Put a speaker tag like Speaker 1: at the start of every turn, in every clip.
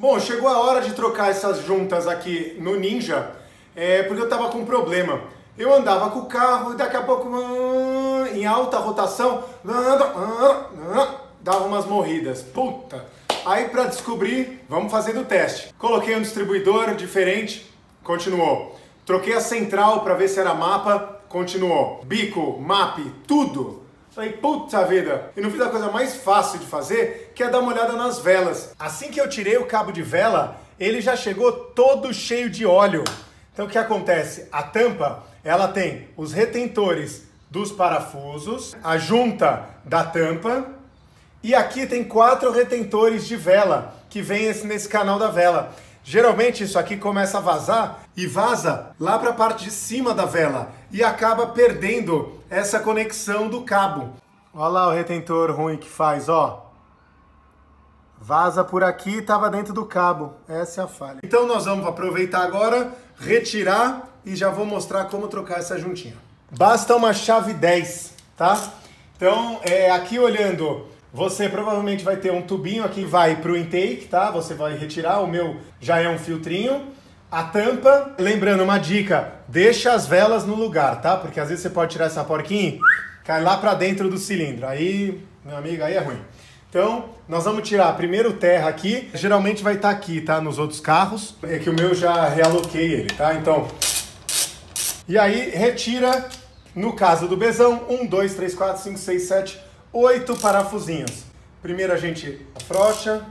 Speaker 1: Bom, chegou a hora de trocar essas juntas aqui no Ninja, é, porque eu tava com um problema. Eu andava com o carro e daqui a pouco, hum, em alta rotação, hum, dava umas morridas. Puta! Aí para descobrir, vamos fazer o teste. Coloquei um distribuidor diferente, continuou. Troquei a central para ver se era mapa, continuou. Bico, map, tudo. Falei, puta vida! E não fiz a coisa mais fácil de fazer, que é dar uma olhada nas velas. Assim que eu tirei o cabo de vela, ele já chegou todo cheio de óleo. Então o que acontece? A tampa, ela tem os retentores dos parafusos, a junta da tampa, e aqui tem quatro retentores de vela que vem nesse canal da vela. Geralmente isso aqui começa a vazar e vaza lá para a parte de cima da vela e acaba perdendo essa conexão do cabo. Olha lá o retentor ruim que faz, ó. Vaza por aqui e estava dentro do cabo. Essa é a falha. Então nós vamos aproveitar agora, retirar e já vou mostrar como trocar essa juntinha. Basta uma chave 10, tá? Então, é, aqui olhando você provavelmente vai ter um tubinho aqui, vai para o intake, tá? Você vai retirar, o meu já é um filtrinho. A tampa, lembrando uma dica, deixa as velas no lugar, tá? Porque às vezes você pode tirar essa porquinha cai lá para dentro do cilindro. Aí, meu amigo, aí é ruim. Então, nós vamos tirar primeiro terra aqui. Geralmente vai estar tá aqui, tá? Nos outros carros. É que o meu já realoquei ele, tá? Então, e aí retira, no caso do besão, 1, 2, 3, 4, 5, 6, 7, oito parafusinhos. Primeiro a gente afrouxa.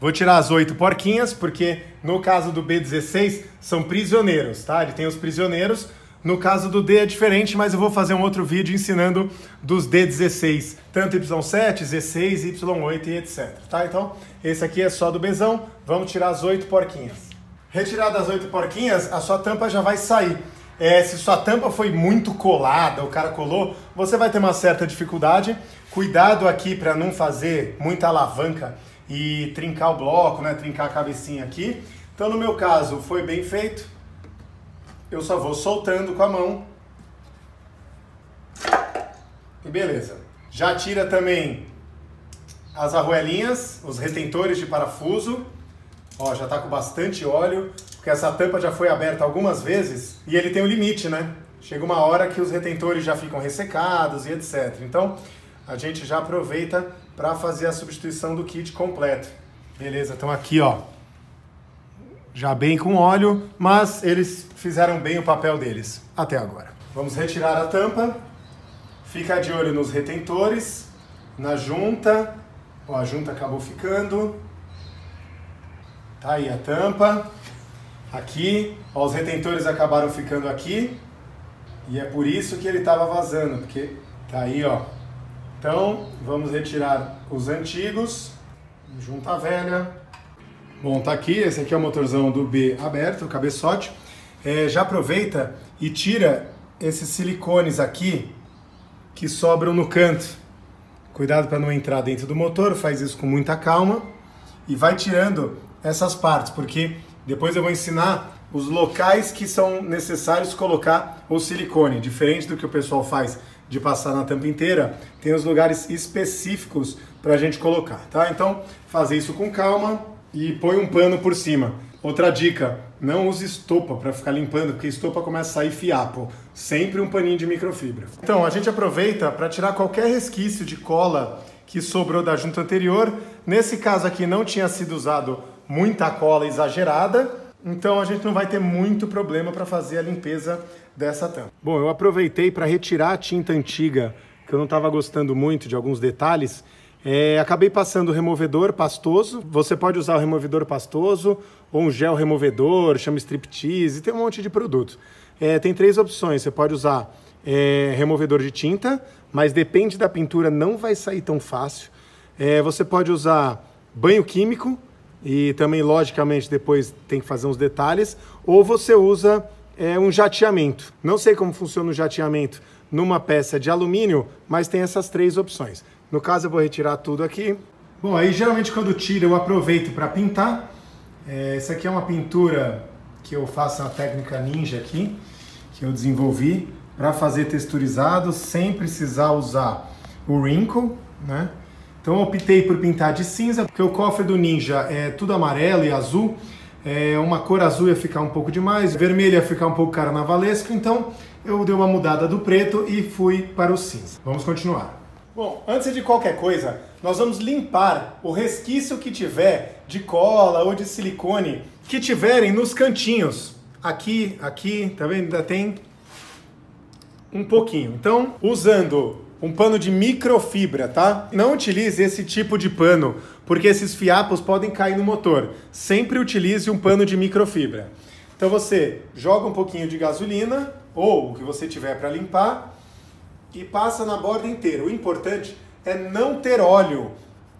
Speaker 1: Vou tirar as oito porquinhas, porque no caso do B16 são prisioneiros, tá? Ele tem os prisioneiros. No caso do D é diferente, mas eu vou fazer um outro vídeo ensinando dos D16, tanto Y7, Z6, Y8 e etc. Tá? Então, esse aqui é só do Bzão. Vamos tirar as oito porquinhas. Retiradas as oito porquinhas, a sua tampa já vai sair. É, se sua tampa foi muito colada, o cara colou, você vai ter uma certa dificuldade. Cuidado aqui para não fazer muita alavanca e trincar o bloco, né? Trincar a cabecinha aqui. Então, no meu caso, foi bem feito. Eu só vou soltando com a mão. E beleza. Já tira também as arruelinhas, os retentores de parafuso. Ó, já tá com bastante óleo porque essa tampa já foi aberta algumas vezes e ele tem um limite, né? Chega uma hora que os retentores já ficam ressecados e etc. Então, a gente já aproveita para fazer a substituição do kit completo. Beleza, então aqui, ó, já bem com óleo, mas eles fizeram bem o papel deles até agora. Vamos retirar a tampa. Fica de olho nos retentores, na junta. Ó, a junta acabou ficando. Tá aí a tampa aqui, ó, os retentores acabaram ficando aqui, e é por isso que ele estava vazando, porque tá aí, ó. Então, vamos retirar os antigos, junta a velha. Bom, tá aqui, esse aqui é o motorzão do B aberto, o cabeçote. É, já aproveita e tira esses silicones aqui que sobram no canto. Cuidado para não entrar dentro do motor, faz isso com muita calma e vai tirando essas partes, porque depois eu vou ensinar os locais que são necessários colocar o silicone. Diferente do que o pessoal faz de passar na tampa inteira, tem os lugares específicos para a gente colocar, tá? Então, fazer isso com calma e põe um pano por cima. Outra dica, não use estopa para ficar limpando, porque estopa começa a sair fiapo. Sempre um paninho de microfibra. Então, a gente aproveita para tirar qualquer resquício de cola que sobrou da junta anterior. Nesse caso aqui não tinha sido usado muita cola exagerada, então a gente não vai ter muito problema para fazer a limpeza dessa tampa. Bom, eu aproveitei para retirar a tinta antiga, que eu não estava gostando muito de alguns detalhes, é, acabei passando o removedor pastoso. Você pode usar o removedor pastoso ou um gel removedor, chama striptease, tem um monte de produto. É, tem três opções. Você pode usar é, removedor de tinta, mas depende da pintura, não vai sair tão fácil. É, você pode usar banho químico, e também, logicamente, depois tem que fazer uns detalhes, ou você usa é, um jateamento. Não sei como funciona o jateamento numa peça de alumínio, mas tem essas três opções. No caso, eu vou retirar tudo aqui. Bom, aí geralmente quando tiro eu aproveito para pintar. É, essa aqui é uma pintura que eu faço na técnica ninja aqui, que eu desenvolvi para fazer texturizado sem precisar usar o wrinkle, né? Então eu optei por pintar de cinza, porque o cofre do Ninja é tudo amarelo e azul. É, uma cor azul ia ficar um pouco demais, vermelho ia ficar um pouco carnavalesco, então eu dei uma mudada do preto e fui para o cinza. Vamos continuar. Bom, antes de qualquer coisa, nós vamos limpar o resquício que tiver de cola ou de silicone que tiverem nos cantinhos. Aqui, aqui, tá vendo? Ainda tem um pouquinho. Então, usando um pano de microfibra, tá? Não utilize esse tipo de pano, porque esses fiapos podem cair no motor. Sempre utilize um pano de microfibra. Então você joga um pouquinho de gasolina ou o que você tiver para limpar e passa na borda inteira. O importante é não ter óleo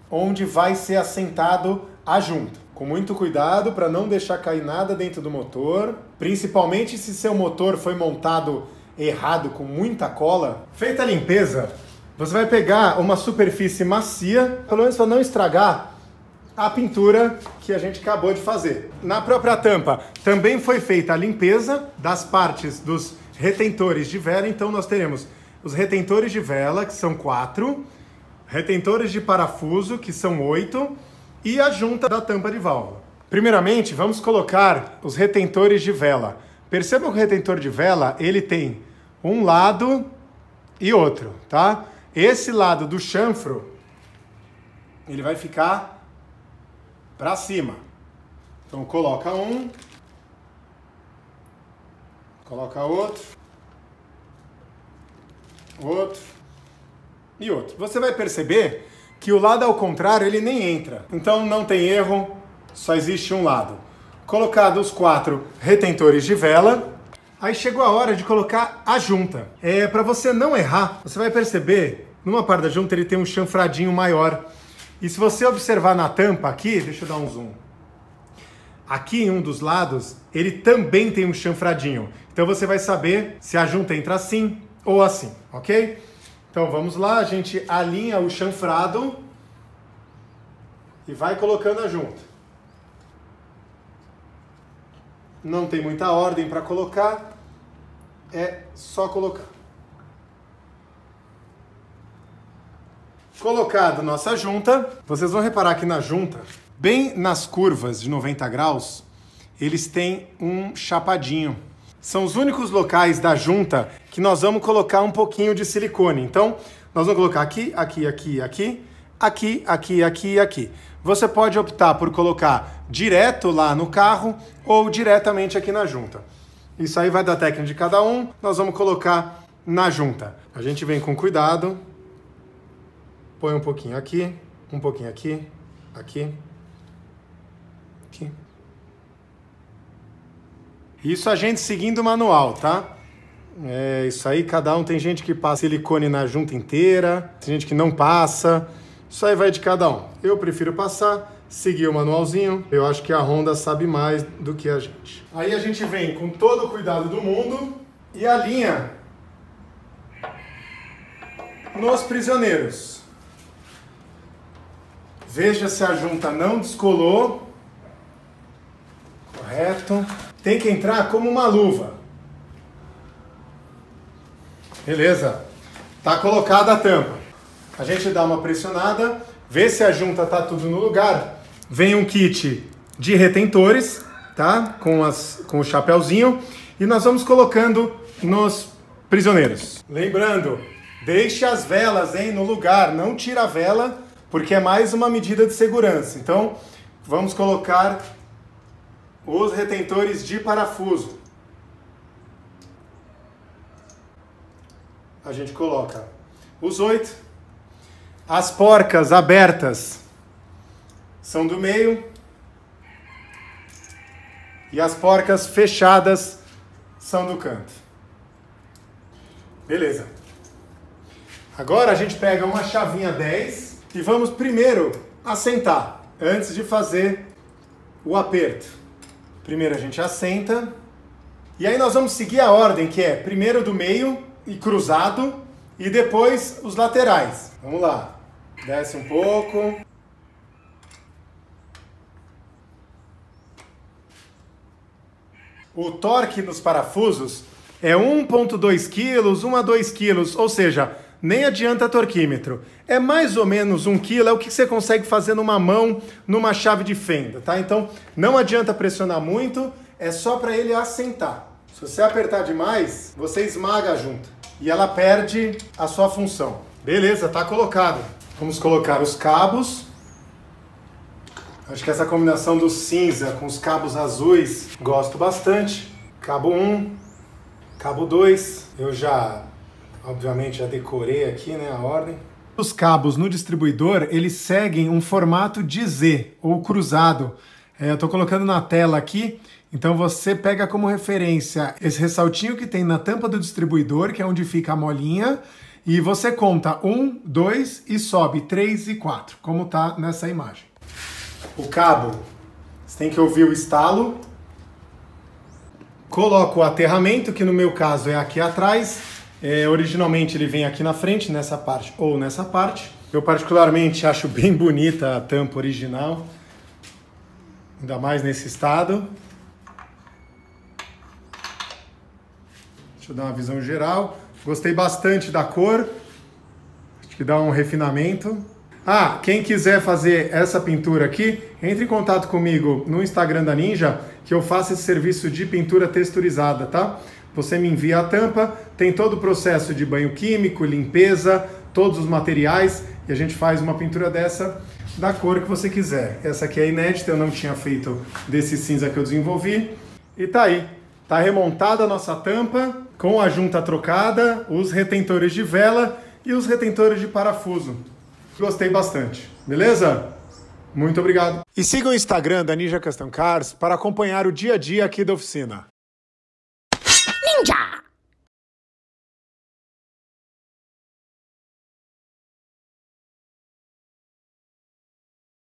Speaker 1: onde vai ser assentado a junta. Com muito cuidado para não deixar cair nada dentro do motor, principalmente se seu motor foi montado errado com muita cola. Feita a limpeza, você vai pegar uma superfície macia, pelo menos para não estragar a pintura que a gente acabou de fazer. Na própria tampa também foi feita a limpeza das partes dos retentores de vela, então nós teremos os retentores de vela, que são quatro, retentores de parafuso, que são oito, e a junta da tampa de válvula. Primeiramente, vamos colocar os retentores de vela. Percebam que o retentor de vela, ele tem um lado e outro, tá? Esse lado do chanfro, ele vai ficar para cima. Então coloca um, coloca outro, outro e outro. Você vai perceber que o lado ao contrário ele nem entra. Então não tem erro, só existe um lado. Colocados os quatro retentores de vela, aí chegou a hora de colocar a junta. É para você não errar, você vai perceber numa parte da junta ele tem um chanfradinho maior. E se você observar na tampa aqui, deixa eu dar um zoom. Aqui em um dos lados, ele também tem um chanfradinho. Então você vai saber se a junta entra assim ou assim, ok? Então vamos lá, a gente alinha o chanfrado e vai colocando a junta. Não tem muita ordem para colocar, é só colocar. Colocado nossa junta, vocês vão reparar que na junta, bem nas curvas de 90 graus, eles têm um chapadinho. São os únicos locais da junta que nós vamos colocar um pouquinho de silicone. Então, nós vamos colocar aqui, aqui, aqui, aqui, aqui, aqui, aqui e aqui. Você pode optar por colocar direto lá no carro ou diretamente aqui na junta. Isso aí vai da técnica de cada um, nós vamos colocar na junta. A gente vem com cuidado, põe um pouquinho aqui, um pouquinho aqui, aqui, aqui. Isso a gente seguindo o manual, tá? É isso aí, cada um tem gente que passa silicone na junta inteira, tem gente que não passa. Isso aí vai de cada um. Eu prefiro passar, seguir o manualzinho. Eu acho que a Honda sabe mais do que a gente. Aí a gente vem com todo o cuidado do mundo e alinha nos prisioneiros. Veja se a junta não descolou. Correto. Tem que entrar como uma luva. Beleza. Tá colocada a tampa. A gente dá uma pressionada, vê se a junta tá tudo no lugar. Vem um kit de retentores, tá? Com, as, com o chapéuzinho. E nós vamos colocando nos prisioneiros. Lembrando, deixe as velas hein, no lugar, não tira a vela porque é mais uma medida de segurança. Então, vamos colocar os retentores de parafuso. A gente coloca os oito. As porcas abertas são do meio. E as porcas fechadas são do canto. Beleza. Agora a gente pega uma chavinha 10 e vamos primeiro assentar, antes de fazer o aperto. Primeiro a gente assenta. E aí nós vamos seguir a ordem, que é primeiro do meio e cruzado, e depois os laterais. Vamos lá. Desce um pouco. O torque nos parafusos é 1.2 kg, 1 a 2 kg, ou seja, nem adianta torquímetro. É mais ou menos um quilo, é o que você consegue fazer numa mão, numa chave de fenda, tá? Então não adianta pressionar muito, é só para ele assentar. Se você apertar demais, você esmaga a junta e ela perde a sua função. Beleza, tá colocado. Vamos colocar os cabos. Acho que essa combinação do cinza com os cabos azuis, gosto bastante. Cabo 1, cabo 2, eu já, obviamente, já decorei aqui né, a ordem. Os cabos no distribuidor, eles seguem um formato de Z, ou cruzado. É, eu estou colocando na tela aqui, então você pega como referência esse ressaltinho que tem na tampa do distribuidor, que é onde fica a molinha, e você conta um, dois e sobe três e quatro, como está nessa imagem. O cabo, você tem que ouvir o estalo. Coloco o aterramento, que no meu caso é aqui atrás. É, originalmente ele vem aqui na frente, nessa parte ou nessa parte. Eu particularmente acho bem bonita a tampa original, ainda mais nesse estado. Deixa eu dar uma visão geral. Gostei bastante da cor. Acho que dá um refinamento. Ah, quem quiser fazer essa pintura aqui, entre em contato comigo no Instagram da Ninja, que eu faço esse serviço de pintura texturizada, tá? Você me envia a tampa, tem todo o processo de banho químico, limpeza, todos os materiais e a gente faz uma pintura dessa da cor que você quiser. Essa aqui é inédita, eu não tinha feito desse cinza que eu desenvolvi. E tá aí, tá remontada a nossa tampa com a junta trocada, os retentores de vela e os retentores de parafuso. Gostei bastante. Beleza? Muito obrigado. E siga o Instagram da Ninja Custom Cars para acompanhar o dia a dia aqui da oficina.